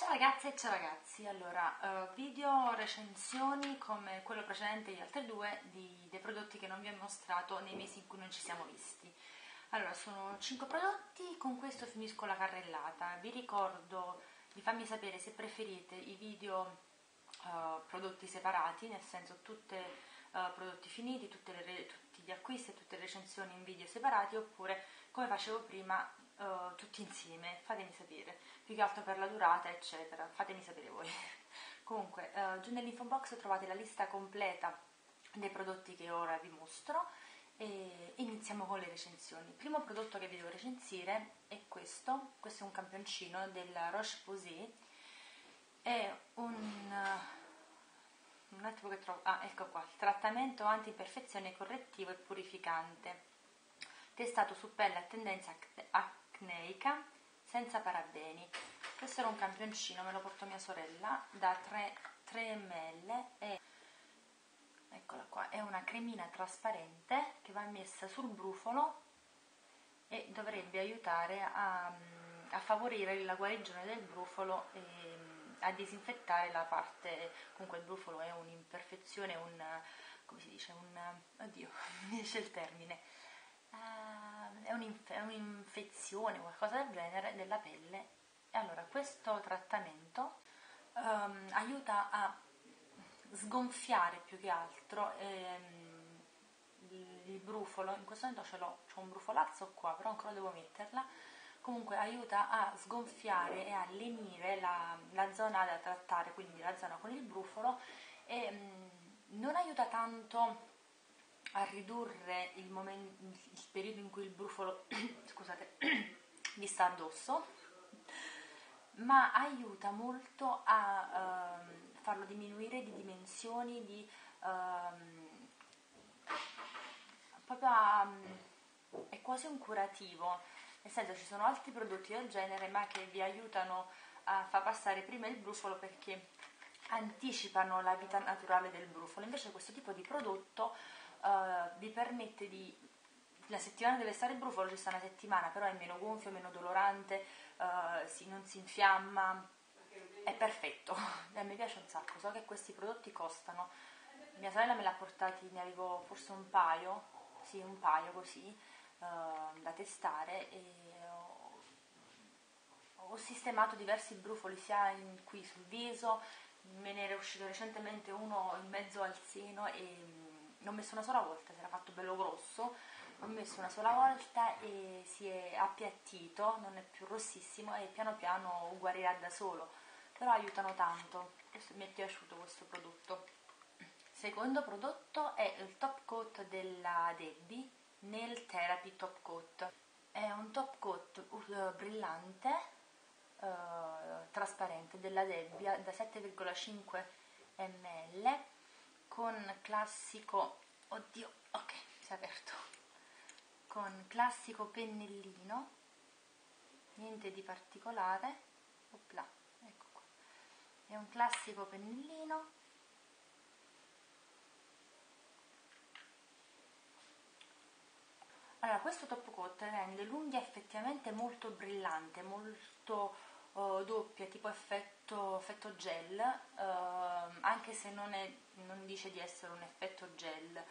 Ciao ragazze e ciao ragazzi, allora uh, video recensioni come quello precedente e gli altri due di, dei prodotti che non vi ho mostrato nei mesi in cui non ci siamo visti. Allora, sono 5 prodotti, con questo finisco la carrellata. Vi ricordo di farmi sapere se preferite i video uh, prodotti separati, nel senso tutti uh, prodotti finiti, le, tutti gli acquisti e tutte le recensioni in video separati, oppure come facevo prima uh, tutti insieme, fatemi sapere, più che altro per la durata eccetera, fatemi sapere voi. Comunque, uh, giù nell'info box trovate la lista completa dei prodotti che ora vi mostro e iniziamo con le recensioni. Il primo prodotto che vi devo recensire è questo, questo è un campioncino della Roche-Posay, è un, un attimo che trovo, ah ecco qua, trattamento anti-imperfezione correttivo e purificante, testato su pelle a tendenza acneica senza parabeni. Questo era un campioncino, me lo portò mia sorella, da 3, 3 ml e eccola qua, è una cremina trasparente che va messa sul brufolo e dovrebbe aiutare a, a favorire la guarigione del brufolo e a disinfettare la parte, comunque il brufolo è un'imperfezione, un, come si dice, un, oddio, mi esce il termine, uh, è, un'inf- è un'infezione, qualcosa del genere, della pelle. E allora questo trattamento um, aiuta a sgonfiare più che altro ehm, il brufolo, in questo momento ce l'ho, c'ho un brufolazzo qua, però ancora devo metterla, comunque aiuta a sgonfiare e a lenire la, la zona da trattare, quindi la zona con il brufolo. E mh, mm, non aiuta tanto a ridurre il, momento, il periodo in cui il brufolo scusate, vi sta addosso, ma aiuta molto a ehm, farlo diminuire di dimensioni, di, ehm, proprio a, è quasi un curativo, nel senso ci sono altri prodotti del genere ma che vi aiutano a far passare prima il brufolo perché anticipano la vita naturale del brufolo, invece questo tipo di prodotto uh, vi permette di la settimana deve stare brufolo, ci sta una settimana, però è meno gonfio, meno dolorante, uh, si, non si infiamma, è perfetto, e mi piace un sacco, so che questi prodotti costano, mia sorella me l'ha portati, ne avevo forse un paio, sì un paio così, uh, da testare e ho, ho, sistemato diversi brufoli sia in, qui sul viso, me ne era uscito recentemente uno in mezzo al seno e l'ho messo una sola volta, si era fatto bello grosso, l'ho messo una sola volta e si è appiattito, non è più rossissimo e piano piano guarirà da solo, però aiutano tanto, questo, mi è piaciuto questo prodotto. Secondo prodotto è il top coat della Debbie Nail Therapy Top Coat. È un top coat uh, brillante, uh, trasparente della Debbie da 7,5 ml con classico, oddio, ok, si è aperto, con classico pennellino, niente di particolare, opla, ecco qua, è un classico pennellino, Allora, questo top coat rende l'unghia effettivamente molto brillante, molto uh, doppia, tipo effetto, effetto gel, uh, anche se non, è, non, dice di essere un effetto gel.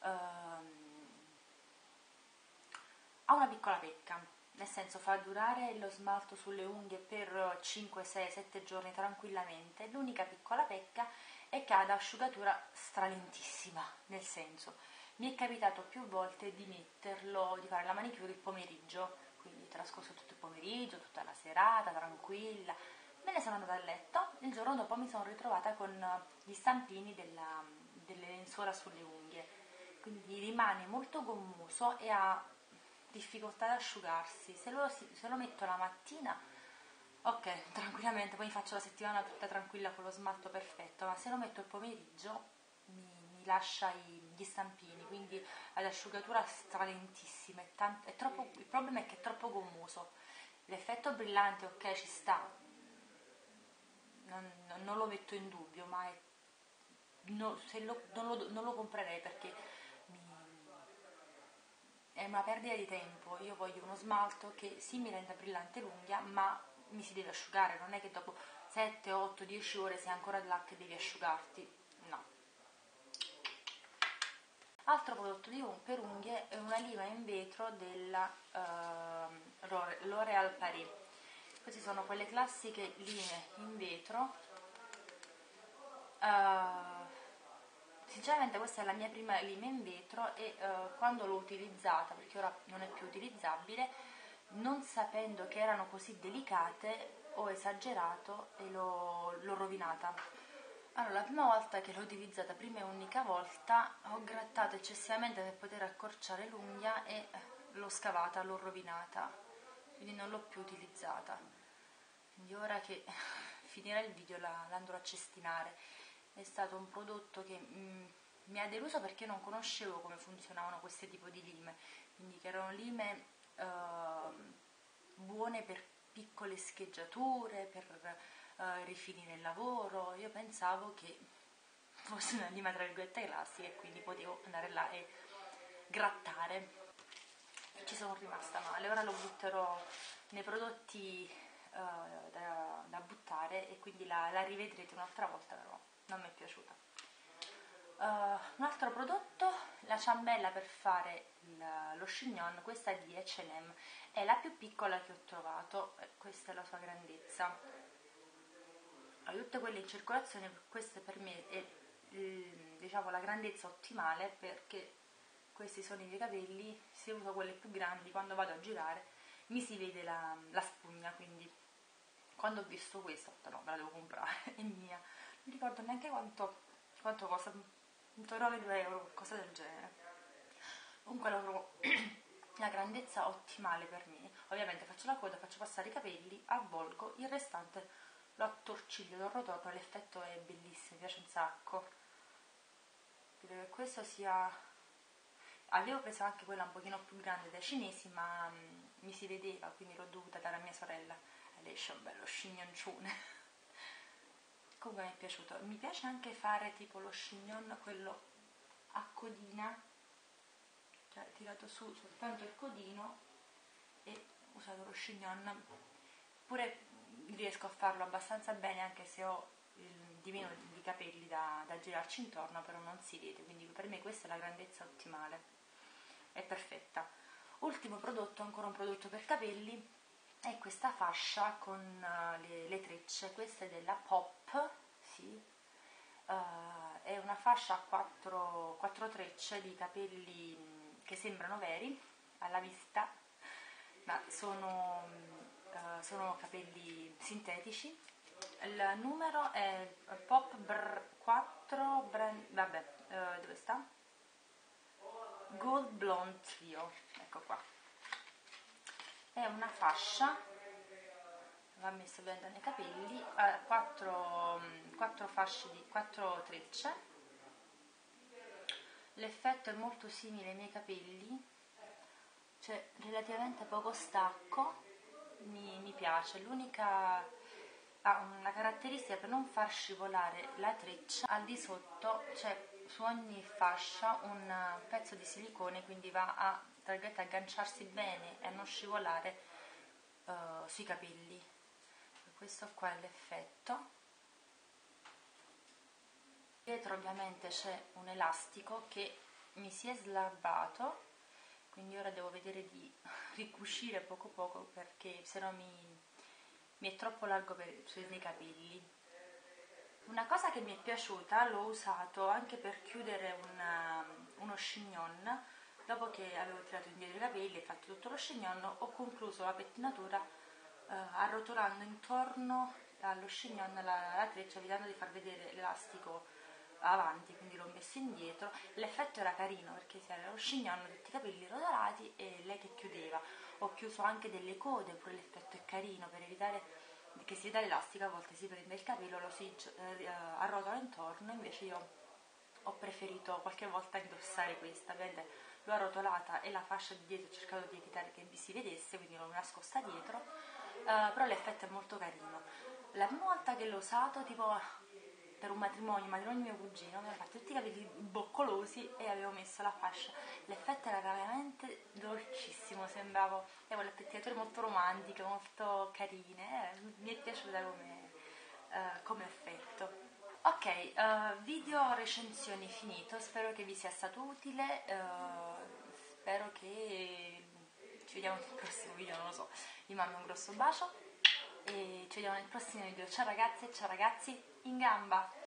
Uh, ha una piccola pecca, nel senso fa durare lo smalto sulle unghie per 5, 6, 7 giorni tranquillamente. L'unica piccola pecca è che ha l'asciugatura stralentissima, nel senso mi è capitato più volte di metterlo, di fare la manicure il pomeriggio quindi trascorso tutto il pomeriggio, tutta la serata, tranquilla. Me ne sono andata a letto, il giorno dopo mi sono ritrovata con gli stampini della, delle lenzuola sulle unghie, quindi rimane molto gommoso e ha difficoltà ad asciugarsi. Se lo, se lo metto la mattina, ok, tranquillamente, poi faccio la settimana tutta tranquilla con lo smalto perfetto, ma se lo metto il pomeriggio mi mi lascia i, gli stampini, quindi ha l'asciugatura stralentissima, è tanto, è troppo, il problema è che è troppo gommoso. L'effetto brillante, ok, ci sta, non, non lo metto in dubbio, ma è, no, lo, non, lo, non, lo, comprerei perché è una perdita di tempo. Io voglio uno smalto che sì mi renda brillante l'unghia, ma mi si deve asciugare, non è che dopo 7, 8, 10 ore sei ancora là che devi asciugarti. No. Altro prodotto di, per unghie è una lima in vetro della uh, L'Oreal Paris. Queste sono quelle classiche lime in vetro. Uh, sinceramente questa è la mia prima lima in vetro e uh, quando l'ho utilizzata, perché ora non è più utilizzabile, non sapendo che erano così delicate ho esagerato e l'ho rovinata. Allora, la prima volta che l'ho utilizzata, prima e unica volta, ho grattato eccessivamente per poter accorciare l'unghia e l'ho scavata, l'ho rovinata, quindi non l'ho più utilizzata. Quindi ora che finirà il video la, la andrò a cestinare. È stato un prodotto che mm, mi ha deluso perché non conoscevo come funzionavano questi tipi di lime, quindi che erano lime uh, buone per piccole scheggiature, per uh, rifinire il lavoro. Io pensavo che fosse una lima tra virgolette classica e quindi potevo andare là e grattare. Ci sono rimasta male, ora lo butterò nei prodotti uh, da, da, buttare e quindi la, la rivedrete un'altra volta, però non mi è piaciuta. Uh, un altro prodotto, la ciambella per fare il, lo chignon, questa di H&M, è la più piccola che ho trovato, questa è la sua grandezza. A tutte quelle in circolazione, questa per me è diciamo, la grandezza ottimale perché questi sono i miei capelli, se uso quelle più grandi quando vado a girare mi si vede la, la spugna, quindi quando ho visto questa, ho detto no, me la devo comprare, è mia. Non ricordo neanche quanto, quanto costa, 1,9 euro, qualcosa del genere. Comunque la trovo la grandezza ottimale per me. Ovviamente faccio la coda, faccio passare i capelli, avvolgo, il restante lo attorciglio, lo rotorno, l'effetto è bellissimo, mi piace un sacco. Credo che questo sia... Avevo preso anche quella un pochino più grande dai cinesi, ma um, mi si vedeva, quindi l'ho dovuta dare a mia sorella. E lei esce un bello scignoncione. Comunque mi è piaciuto. Mi piace anche fare tipo lo scignon, quello a codina, cioè tirato su soltanto il codino e usato lo scignon. Pure riesco a farlo abbastanza bene anche se ho di meno di capelli da, da girarci intorno, però non si vede, quindi per me questa è la grandezza ottimale, è perfetta. Ultimo prodotto, ancora un prodotto per capelli, è questa fascia con uh, le, le, trecce, questa è della Pop, sì, uh, è una fascia a quattro, quattro trecce di capelli mm, che sembrano veri alla vista, ma sono, uh, sono capelli sintetici. Il numero è Pop Br 4, brand, vabbè, dove sta? Gold Blonde Trio, ecco qua. È una fascia, va messa bene nei capelli, ha 4, 4 fasce di 4 trecce. L'effetto è molto simile ai miei capelli, cioè relativamente poco stacco, mi, mi piace. L'unica ha una caratteristica per non far scivolare la treccia al di sotto c'è su ogni fascia un pezzo di silicone, quindi va a agganciarsi bene e a non scivolare uh, sui capelli. Questo qua è l'effetto. Dietro ovviamente c'è un elastico che mi si è slarbato, quindi ora devo vedere di ricuscire poco poco perché se no mi, mi è troppo largo per, sui miei capelli. Una cosa che mi è piaciuta, l'ho usato anche per chiudere una, uno chignon, dopo che avevo tirato indietro i capelli e fatto tutto lo chignon, ho concluso la pettinatura eh, arrotolando intorno allo chignon la, la treccia, evitando di far vedere l'elastico avanti, quindi l'ho messo indietro. L'effetto era carino perché si era chignon, tutti i capelli rotolati e lei che chiudeva. Ho chiuso anche delle code, pure l'effetto è carino per evitare che si dà l'elastico a volte si prende il capello, lo si eh, arrotola intorno, invece io ho preferito qualche volta indossare questa, vedete, l'ho arrotolata e la fascia di dietro ho cercato di evitare che si vedesse, quindi l'ho nascosta dietro, eh, però l'effetto è molto carino. La prima volta che l'ho usato, tipo per un matrimonio, il matrimonio di mio cugino, mi aveva fatto tutti i capelli boccolosi e avevo messo la fascia. L'effetto era veramente dolcissimo, sembravo, avevo le pettinature molto romantiche, molto carine, eh, mi è piaciuta come, eh, come effetto. Ok, uh, video recensioni finito, spero che vi sia stato utile, uh, spero che ci vediamo nel prossimo video, non lo so, vi mando un grosso bacio e ci vediamo nel prossimo video. Ciao ragazze, ciao ragazzi, in gamba!